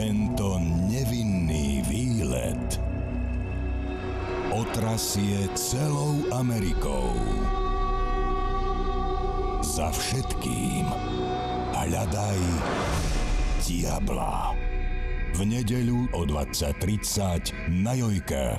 Tento nevinný výlet otrasie celou Amerikou. Za všetkým hľadaj diabla. V nedeľu o 20.30 na Jojke.